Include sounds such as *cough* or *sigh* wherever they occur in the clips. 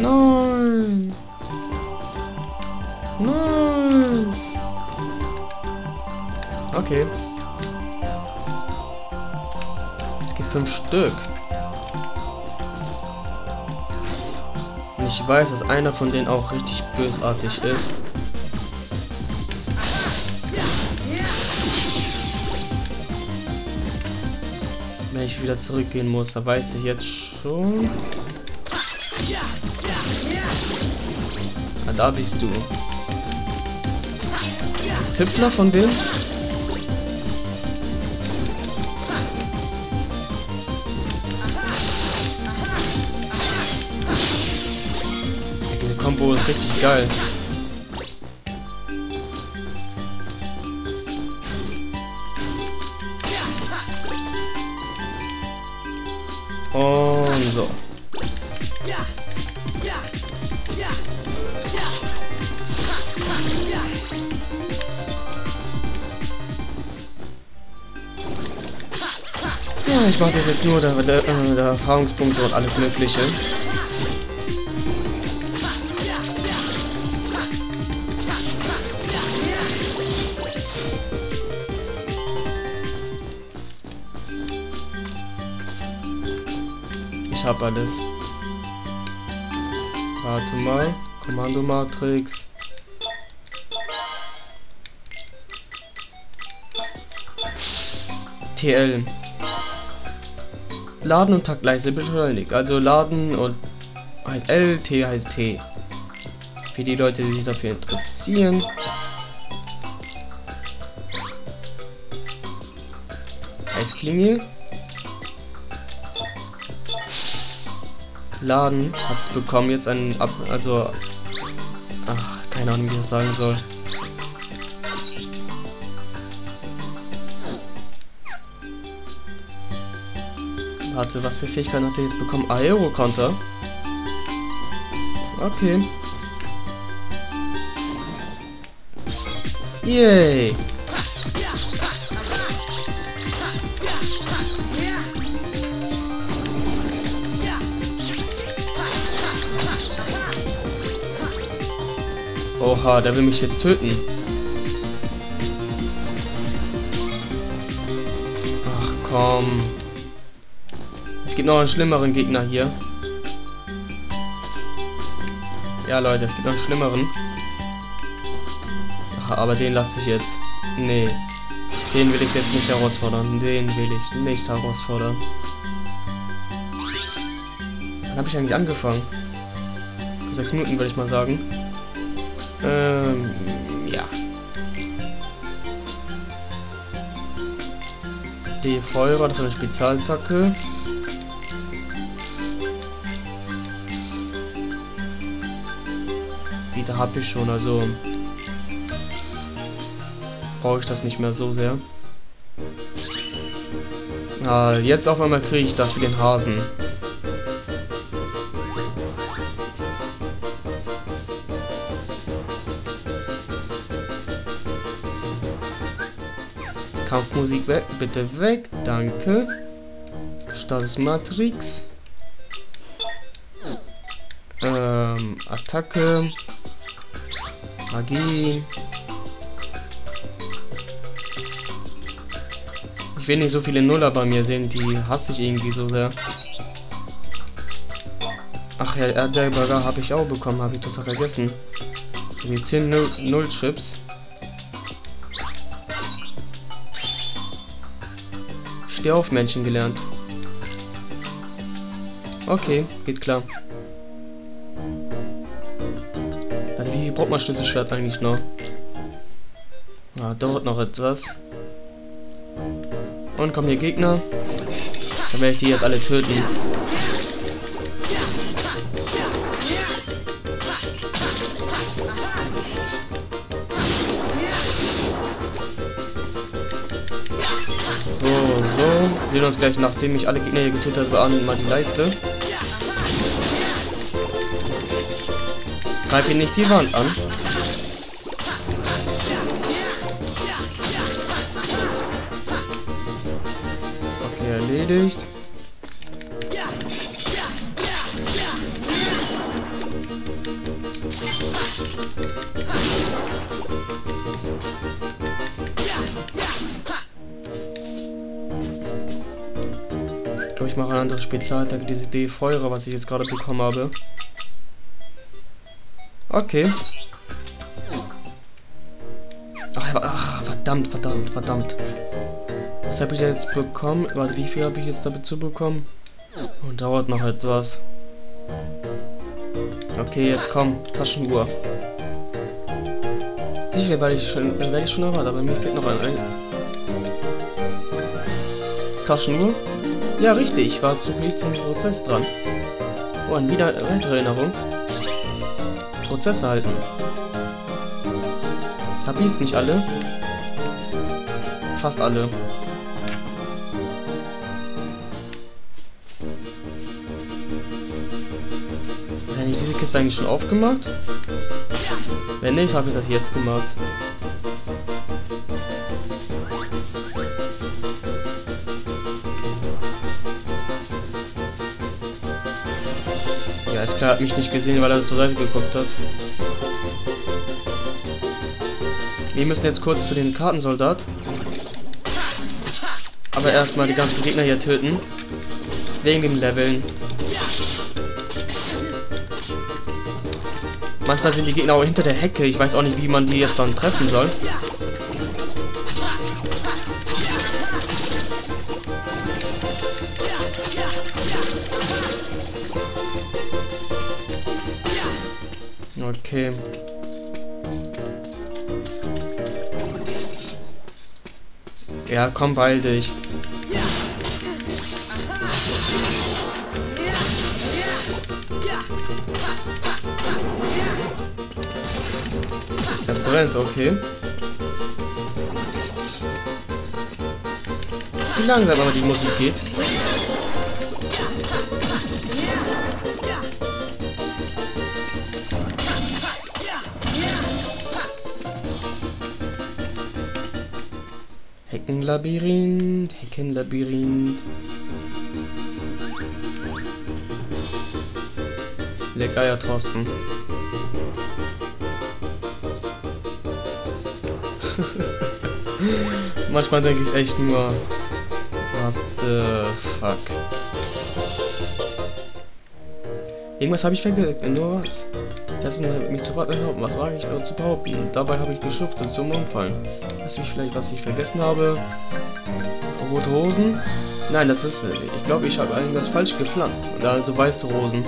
Nein. Nein. Okay. Es gibt fünf Stück. Und ich weiß, dass einer von denen auch richtig bösartig ist. Wenn ich wieder zurückgehen muss, da weiß ich jetzt schon. Da bist du. Zipfler von dem? Diese Combo ist richtig geil. Und Ja, ich mache das jetzt nur der, der, äh, der Erfahrungspunkte und alles Mögliche. Ich habe alles. Warte mal. Kommando Matrix. TL. Laden und Taktleiste beschleunigt. Also Laden und heißt L, T heißt T. Für die Leute, die sich dafür interessieren. Eisklingel. Laden hat es bekommen jetzt einen Ab also ach keine Ahnung wie ich das sagen soll. Warte, was für Fähigkeiten hat er jetzt bekommen? Aero-Konter. Okay. Yay. Oha, der will mich jetzt töten. Ach komm. Es gibt noch einen schlimmeren Gegner hier. Ja, Leute, es gibt noch einen schlimmeren. Ach, aber den lasse ich jetzt. Nee. Den will ich jetzt nicht herausfordern. Den will ich nicht herausfordern. Wann habe ich eigentlich angefangen? Vor sechs Minuten würde ich mal sagen. Ähm, ja. Die Feuer, das ist eine Spezialattacke. Wieder habe ich schon, also brauche ich das nicht mehr so sehr. Ah, jetzt auf einmal kriege ich das für den Hasen. Kampfmusik weg, bitte weg, danke. Status Matrix. Ähm, Attacke. Magie. Ich will nicht so viele Nuller bei mir sehen, die hasse ich irgendwie so sehr. Ach ja, Erdbeerburger habe ich auch bekommen, habe ich total vergessen. Die 10 Null Chips. Steh auf Männchen gelernt. Okay, geht klar. Viel braucht man Schlüsselschwert eigentlich noch? Ah, dauert noch etwas. Und kommen hier Gegner. Dann werde ich die jetzt alle töten. So, so. Sehen uns gleich, nachdem ich alle Gegner hier getötet habe, an mal die Leiste. Greif ihn nicht die Wand an. Okay, erledigt. Ich glaube, ich mache eine andere Spezialattacke, dieses D-Feuer, was ich jetzt gerade bekommen habe. Okay. Ach, ach, verdammt, verdammt, verdammt. Was habe ich jetzt bekommen? Warte, wie viel habe ich jetzt damit zu bekommen? Und oh, dauert noch etwas. Okay, jetzt komm, Taschenuhr. Sicher werde ich schon, werde ich schon erwartet, aber mir fehlt noch ein, Taschenuhr. Ja, richtig, ich war zugleich zum Prozess dran. Oh, eine wieder weitere Erinnerung. Prozesse halten. Hab ich es nicht alle? Fast alle. Hätte ich diese Kiste eigentlich schon aufgemacht? Wenn nicht, habe ich das jetzt gemacht. Ja, ist klar, hat mich nicht gesehen, weil er zur Seite geguckt hat. Wir müssen jetzt kurz zu den Kartensoldat. Aber erstmal die ganzen Gegner hier töten. Wegen dem Leveln. Manchmal sind die Gegner auch hinter der Hecke. Ich weiß auch nicht, wie man die jetzt dann treffen soll. Okay. Ja, komm, beeil dich. Er brennt, okay. Wie langsam aber die Musik geht. Heckenlabyrinth, Heckenlabyrinth. Der Geier Thorsten. *laughs* Manchmal denke ich echt nur, was the fuck. Irgendwas habe ich vergessen, nur was. Das ist mich zu erlauben. Was war ich nur zu behaupten? Dabei habe ich geschuftet zum Umfallen. Weiß ich vielleicht, was ich vergessen habe? Rote Rosen? Nein, das ist. Ich glaube, ich habe irgendwas falsch gepflanzt. Und also weiße Rosen.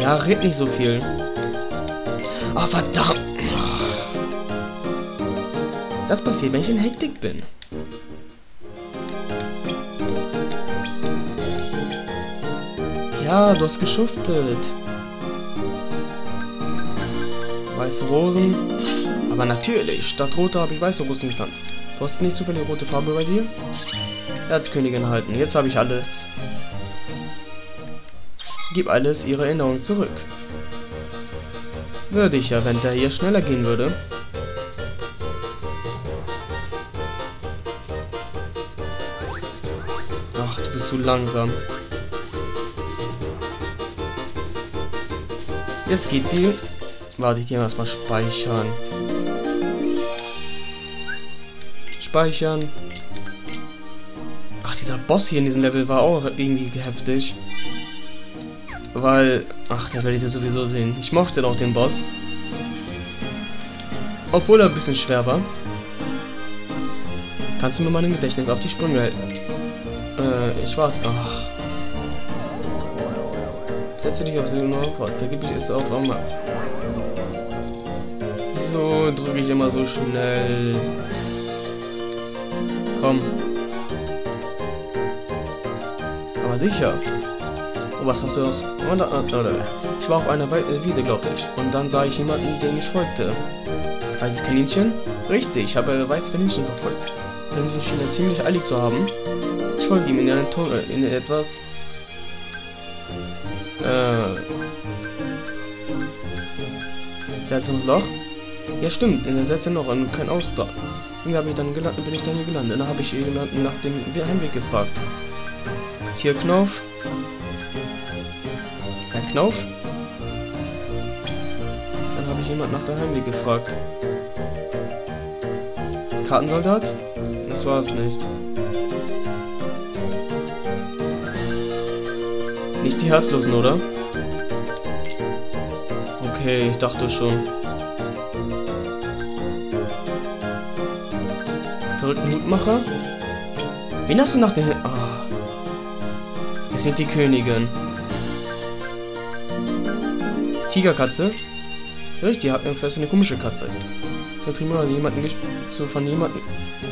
Ja, red nicht so viel. Oh, verdammt. Das passiert, wenn ich in Hektik bin. Ja, du hast geschuftet. Weiße Rosen. Aber natürlich, statt rote habe ich weiße Rosen geplant. Du hast nicht zufällig rote Farbe bei dir? Erzkönigin halten. Jetzt habe ich alles. Gib alles ihre Erinnerung zurück. Würde ich ja, wenn der hier schneller gehen würde. Ach, du bist zu langsam. Jetzt geht die. Warte, ich gehe erstmal speichern. Speichern. Ach, dieser Boss hier in diesem Level war auch irgendwie heftig. Weil, ach, da werde ich das sowieso sehen. Ich mochte doch den Boss. Obwohl er ein bisschen schwer war. Kannst du mir mal im Gedächtnis auf die Sprünge halten? Äh, ich warte. Ach. Setze dich auf Silber fort. Vergeblich ist auf einmal. Wieso drücke ich immer so schnell? Komm. Aber sicher. Oh, was hast du aus? Ich war auf einer äh, Wiese, glaube ich. Und dann sah ich jemanden, dem ich folgte. Weißes Kaninchen? Richtig, ich habe weißes Kaninchen verfolgt. Kaninchen schien er ziemlich eilig zu haben. Ich folge ihm in einen Tunnel, in etwas... Äh... Seltsames Loch? Ja stimmt, in der Sätze noch und kein Ausdruck. Irgendwie habe ich dann gelandet, bin ich dann hier gelandet. Dann habe ich jemanden nach dem Heimweg gefragt. Tierknauf, Knauf? Dann habe ich jemand nach der Heimweg gefragt. Kartensoldat? Das war es nicht. Nicht die Herzlosen, oder? Okay, ich dachte schon. Verrückten Mutmacher? Wen hast du nach den... Oh. Das sind die Königin. Tigerkatze? Richtig, hat mir fest eine komische Katze. Zum Tribunal jemanden zu, von jemanden.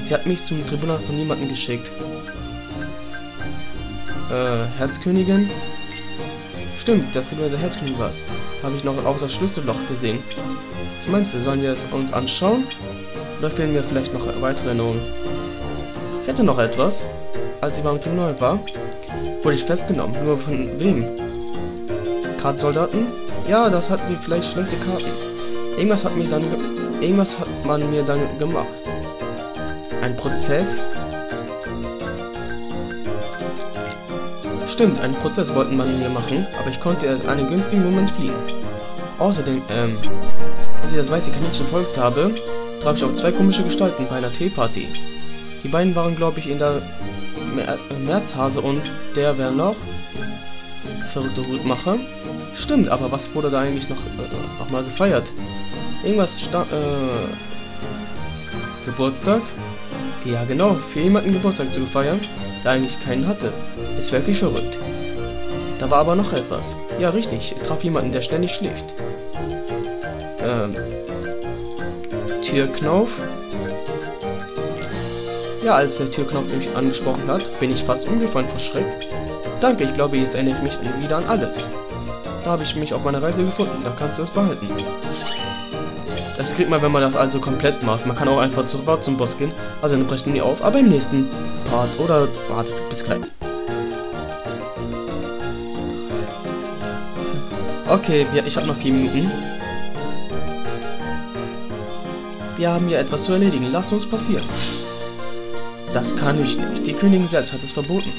Sie hat mich zum Tribunal von jemanden geschickt. Äh, Herzkönigin? Stimmt, das Herzkönigin war es. Da habe ich noch auch das Schlüsselloch gesehen. Was meinst du, sollen wir es uns anschauen? Oder fehlen mir vielleicht noch weitere Erinnerungen? Ich hätte noch etwas. Als ich beim Tribunal war, wurde ich festgenommen. Nur von wem? Kartsoldaten? Ja, das hatten die vielleicht schlechte Karten. Irgendwas hat mir dann irgendwas hat man mir dann gemacht. Ein Prozess? Stimmt, einen Prozess wollten man mir machen, aber ich konnte erst einen günstigen Moment fliehen. Außerdem, ähm, als ich das weiße Kaninchen folgt habe, traf ich auf zwei komische Gestalten bei einer Teeparty. Die beiden waren, glaube ich, in der Mer Märzhase und der wer noch? Verrückte Hutmacher. Stimmt, aber was wurde da eigentlich noch, äh, noch mal gefeiert? Irgendwas sta äh, Geburtstag? Ja genau, für jemanden Geburtstag zu feiern, der eigentlich keinen hatte. Ist wirklich verrückt. Da war aber noch etwas. Ja richtig, ich traf jemanden, der ständig schläft. Ähm, Türknauf? Ja, als der Türknopf mich angesprochen hat, bin ich fast umgefallen vor Schreck. Danke, ich glaube, jetzt erinnere ich mich wieder an alles. Da habe ich mich auf meiner Reise gefunden, da kannst du es behalten. Das kriegt man, wenn man das also komplett macht. Man kann auch einfach sofort zum Boss gehen. Also dann brechen die auf, aber im nächsten Part. Oder wartet, bis gleich. Okay, wir, ich habe noch vier Minuten. Wir haben hier etwas zu erledigen. Lass uns passieren. Das kann ich nicht. Die Königin selbst hat es verboten.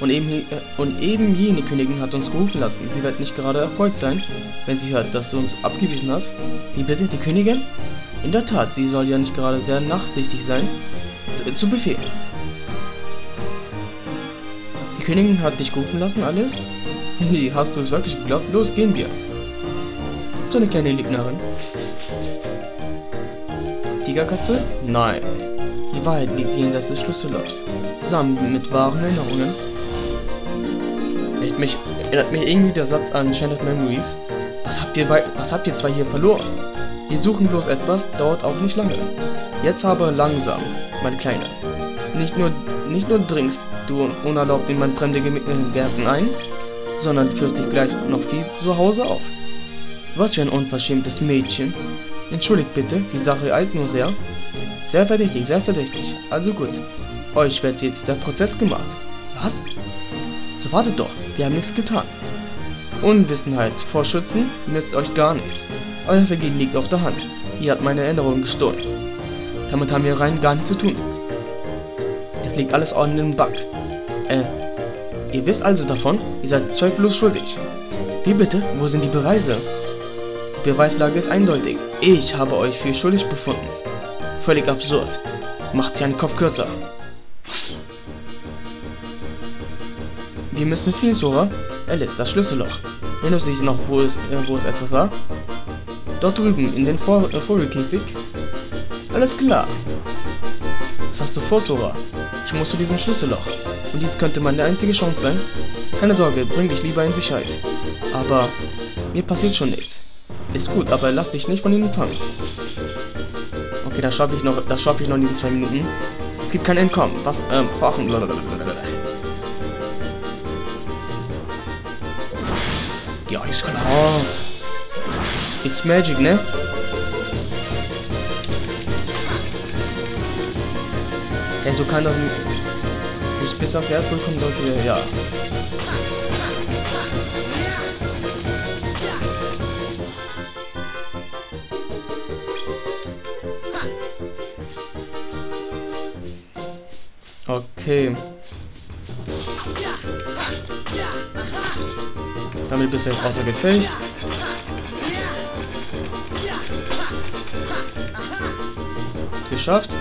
Und eben, äh, und eben jene Königin hat uns gerufen lassen. Sie wird nicht gerade erfreut sein, wenn sie hört, dass du uns abgewiesen hast. Wie bitte, die Königin? In der Tat, sie soll ja nicht gerade sehr nachsichtig sein. Zu, zu Befehl. Die Königin hat dich gerufen lassen, alles? Wie, hast du es wirklich geglaubt? Los, gehen wir. So eine kleine Lügnerin. Tigerkatze? Nein. Die Wahrheit liegt jenseits des Schlüssellochs. Zusammen mit wahren Erinnerungen. Echt, mich erinnert mich irgendwie der Satz an Shattered Memories. Was habt ihr bei, was habt ihr zwar hier verloren? Wir suchen bloß etwas, dauert auch nicht lange. Jetzt aber langsam, meine Kleine. Nicht nur, nicht nur dringst du unerlaubt in mein fremde Gärten ein, sondern führst dich gleich noch viel zu Hause auf. Was für ein unverschämtes Mädchen. Entschuldigt bitte, die Sache eilt nur sehr. Sehr verdächtig, sehr verdächtig. Also gut. Euch wird jetzt der Prozess gemacht. Was? So wartet doch, wir haben nichts getan. Unwissenheit vor Schützen nützt euch gar nichts. Euer Vergehen liegt auf der Hand. Ihr habt meine Erinnerungen gestohlen. Damit haben wir rein gar nichts zu tun. Das liegt alles an dem Bug. Äh, ihr wisst also davon, ihr seid zweifellos schuldig. Wie bitte? Wo sind die Beweise? Die Beweislage ist eindeutig. Ich habe euch für schuldig befunden. Völlig absurd. Macht sie einen Kopf kürzer. Wir müssen viel, Sora. Alice, das Schlüsselloch. Erinnerst du dich noch, wo es, äh, wo es etwas war? Dort drüben, in den Vor äh, Vogelkäfig. Alles klar. Was hast du vor, Sora? Ich muss zu diesem Schlüsselloch. Und dies könnte meine einzige Chance sein. Keine Sorge, bring dich lieber in Sicherheit. Aber mir passiert schon nichts. Ist gut, aber lass dich nicht von ihnen fangen. Okay, das schaffe ich noch, das schaffe ich noch in den zwei Minuten. Es gibt kein Entkommen. Was, ähm, verachten. Ja, ist klar. It's magic, ne? Ja, so kann das nicht bis auf der Erdball kommen sollte, ja. Okay. Damit bist du jetzt außer Gefecht. Geschafft.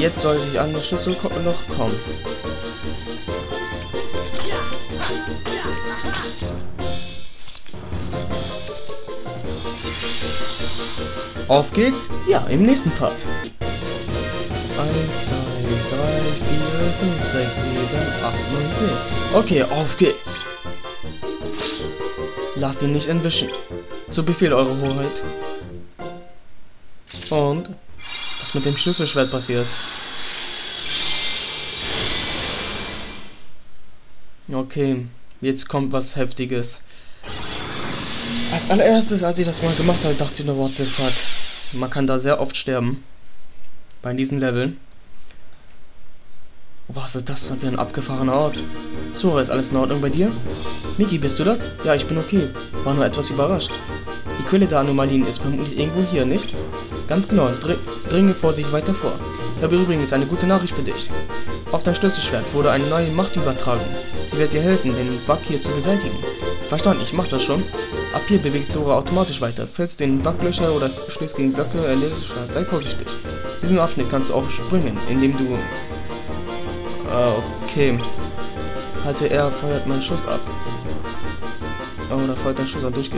Jetzt sollte ich an das Schlüsselloch kommen. Auf geht's? Ja, im nächsten Part. 1, 2, 3, 4, 5, 6, 7, 8, 9, 10. Okay, auf geht's. Lasst ihn nicht entwischen. Zu Befehl, Eure Hoheit. Und was mit dem Schlüsselschwert passiert? Okay, jetzt kommt was Heftiges. Als allererstes, als ich das mal gemacht habe, dachte ich nur, what the fuck. Man kann da sehr oft sterben. Bei diesen Leveln. Was ist das für ein abgefahrener Ort? Sora, ist alles in Ordnung bei dir? Miki, bist du das? Ja, ich bin okay. War nur etwas überrascht. Die Quelle der Anomalien ist vermutlich irgendwo hier, nicht? Ganz genau, dr dringe vorsichtig weiter vor. Ich habe übrigens eine gute Nachricht für dich. Auf dein Schlüsselschwert wurde eine neue Macht übertragen. Sie wird dir helfen, den Bug hier zu beseitigen. Verstanden, ich mach das schon. Ab hier bewegt Sora automatisch weiter. Fällst du in Backlöcher oder stößt gegen Blöcke, erledigt Start. Sei vorsichtig. Diesen Abschnitt kannst du auch springen, indem du... Äh, okay. Halte R, feuert meinen Schuss ab. Oder feuert deinen Schuss ab. Durch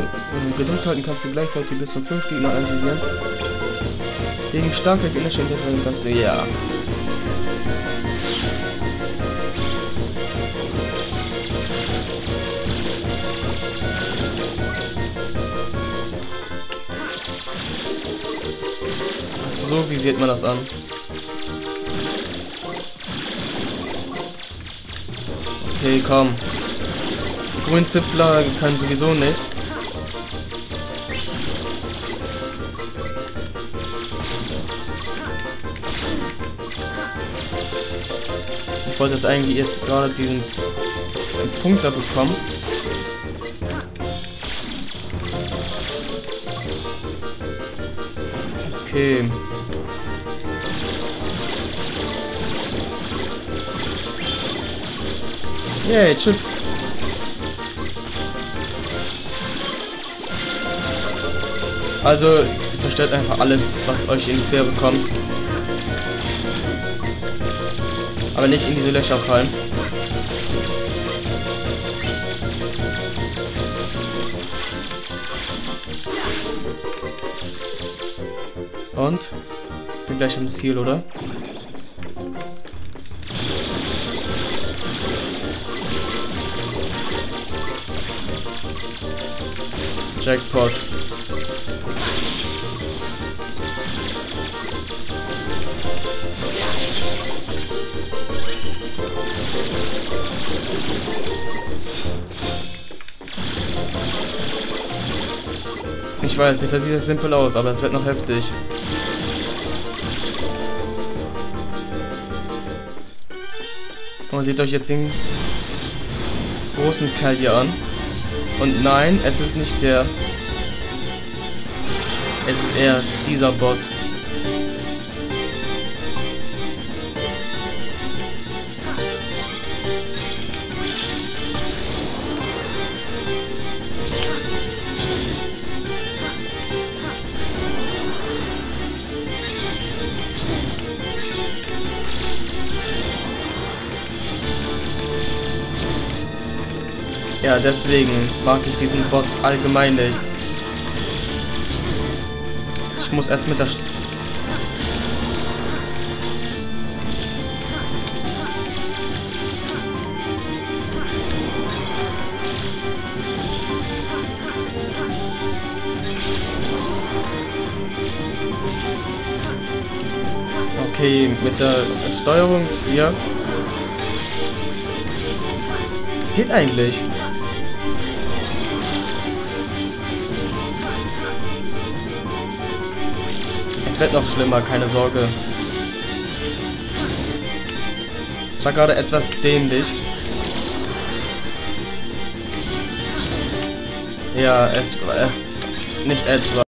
Gedrückt halten kannst du gleichzeitig bis zu 5 Gegner anvisieren. Gegen starke gegnerische Interferenz kannst du... Ja. So visiert man das an. Okay, komm. Grünzipfler können sowieso nichts. Wollte jetzt eigentlich jetzt gerade diesen Punkt da bekommen. Okay. Yay, Chip. Also, zerstört einfach alles, was euch in die Quere kommt. Aber nicht in diese Löcher fallen. Und? Bin gleich am Ziel, oder? Jackpot. Ich weiß, bisher sieht es simpel aus, aber es wird noch heftig. Und seht euch jetzt den großen Kerl hier an. Und nein, es ist nicht der. Es ist eher dieser Boss. Ja, deswegen mag ich diesen Boss allgemein nicht. Ich muss erst mit der... St okay, mit der Steuerung hier. Es geht eigentlich. Wird noch schlimmer, keine Sorge. Es war gerade etwas dämlich. Ja, es war... Äh, nicht etwa.